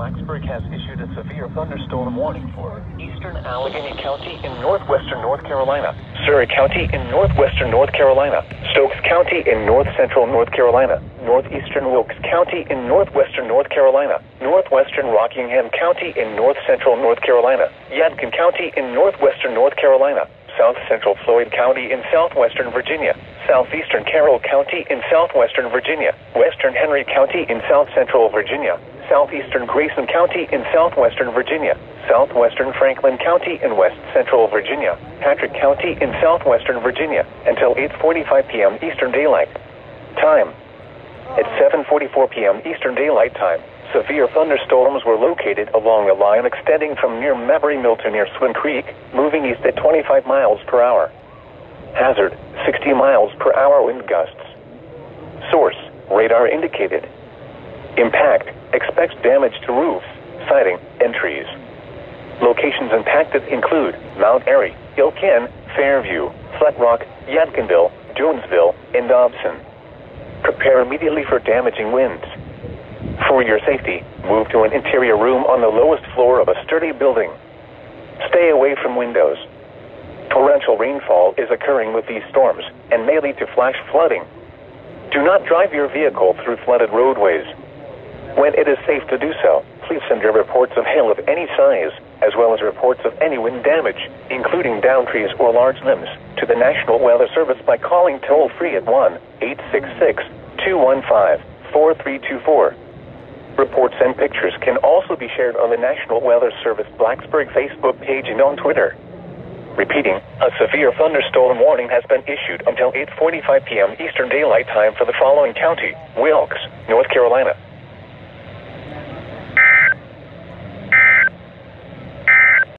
Blacksburg has issued a severe thunderstorm warning for eastern Alleghany County in northwestern North Carolina, Surry County in northwestern North Carolina, Stokes County in north central North Carolina, northeastern Wilkes County in northwestern North Carolina, northwestern Rockingham County in north central North Carolina, Yadkin County in northwestern North Carolina, south central Floyd County in southwestern Virginia, southeastern Carroll County in southwestern Virginia, western Henry County in south central Virginia, southeastern Grayson County in southwestern Virginia, southwestern Franklin County in west central Virginia, Patrick County in southwestern Virginia until 8:45 p.m. Eastern Daylight Time. At 7:44 p.m. Eastern Daylight Time, severe thunderstorms were located along a line extending from near Mabry Mill to near Swan Creek, moving east at 25 miles per hour. Hazard 60 miles per hour wind gusts. Source radar indicated. Impact expects damage to roofs, siding, and trees. Locations impacted include Mount Airy, Elkin, Fairview, Flat Rock, Yadkinville, Jonesville, and Dobson. Prepare immediately for damaging winds. For your safety, move to an interior room on the lowest floor of a sturdy building. Stay away from windows. Torrential rainfall is occurring with these storms and may lead to flash flooding. Do not drive your vehicle through flooded roadways. When it is safe to do so, please send your reports of hail of any size, as well as reports of any wind damage, including down trees or large limbs, to the National Weather Service by calling toll free at 1 866 215 4324. Reports and pictures can also be shared on the National Weather Service Blacksburg Facebook page and on Twitter. Repeating, a severe thunderstorm warning has been issued until 8:45 p.m. Eastern Daylight Time for the following county: Wilkes, North Carolina,